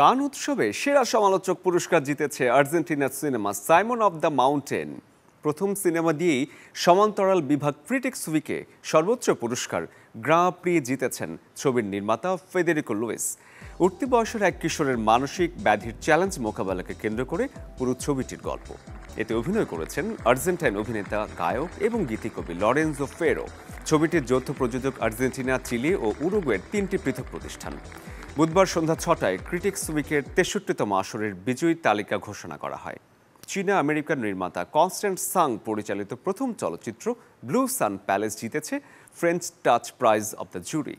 কান উৎসবে সেরা সমালোচক পুরস্কার জিতেছে আর্জেন্টিনার cinema Simon of the mountain. প্রথম সিনেমা দিয়েই সমান্তরাল বিভাগ ক্রিটিক্স উইকে সর্বোচ্চ পুরস্কার গ্রা প্রি জিতেছেন ছবির নির্মাতা ফেদেরিকো লুইস। উঠতি বয়সের এক কিশোরের মানসিক ব্যাধির চ্যালেঞ্জ মোকাবেলাকে কেন্দ্র করে পুরো ছবিটির গল্প। এতে অভিনয় করেছেন আর্জেন্টাইন অভিনেতা, গায়ক এবং গীতিকবি লরেন্সো ফেরো। ছবিটির যৌথ প্রযোজক আর্জেন্টিনা, চিলি ও উরুগুয়ের তিনটি পৃথক প্রতিষ্ঠান। বুধবার সন্ধ্যা ছটায় ক্রিটিক্স উইকের তেষট্টিতম আসরের বিজয়ী তালিকা ঘোষণা করা হয়। চীনা আমেরিকান নির্মাতা কনস্ট্যান্ট সাং পরিচালিত প্রথম চলচ্চিত্র ব্লু সান প্যালেস জিতেছে, French touch prize of the jury.